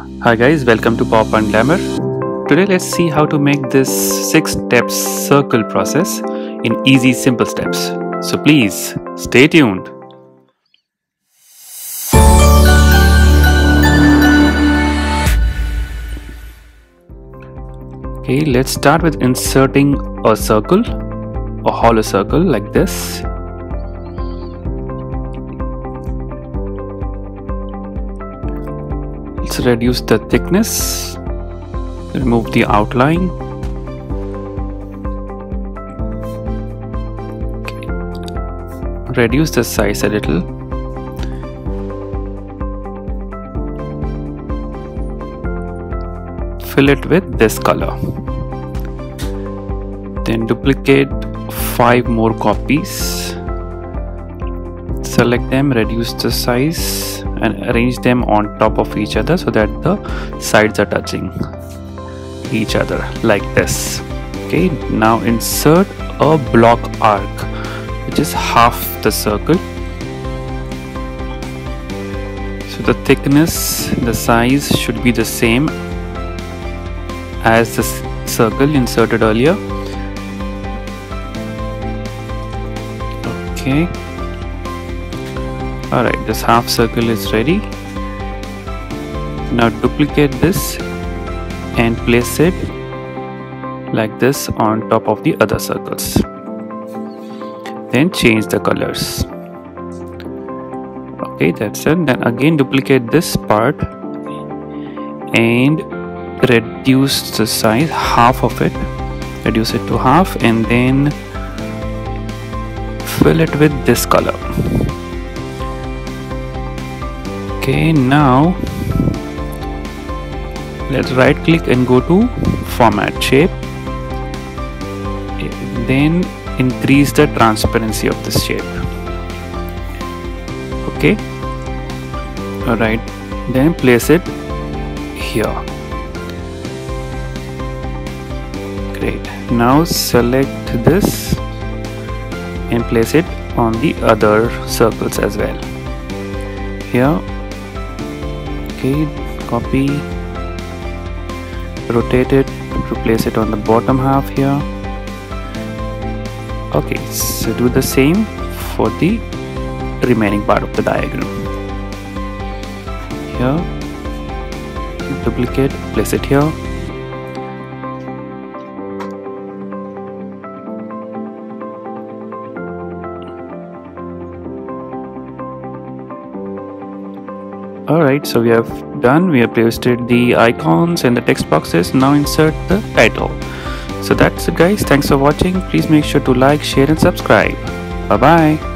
Hi guys, welcome to PowerPoint Glamour. Today let's see how to make this 6 steps circle process in easy simple steps. So please stay tuned. Okay, let's start with inserting a circle, a hollow circle like this reduce the thickness remove the outline. Okay. reduce the size a little. Fill it with this color. Then duplicate five more copies select them reduce the size and arrange them on top of each other so that the sides are touching each other like this. Okay now insert a block arc which is half the circle. So the thickness the size should be the same as the circle inserted earlier. Okay alright this half circle is ready. Now duplicate this and place it like this on top of the other circles. Then change the colors. Okay that's it. Then again duplicate this part and reduce the size half of it. Reduce it to half and then fill it with this color okay now let's right click and go to format shape. Then increase the transparency of this shape. Okay. All right then place it here. Great. Now select this and place it on the other circles as well. Here okay copy rotate it replace it on the bottom half here. Okay so do the same for the remaining part of the diagram here duplicate place it here Alright, so we have done, we have pasted the icons and the text boxes. Now insert the title. So that's it guys. Thanks for watching. Please make sure to like, share and subscribe. Bye bye.